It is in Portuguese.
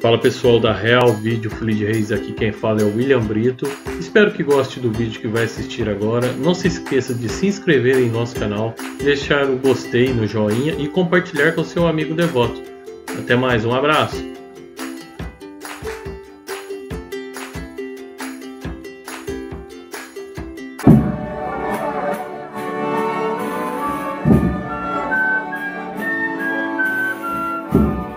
Fala pessoal da Real Vídeo de Reis, aqui quem fala é o William Brito. Espero que goste do vídeo que vai assistir agora. Não se esqueça de se inscrever em nosso canal, deixar o gostei no joinha e compartilhar com seu amigo devoto. Até mais, um abraço! Thank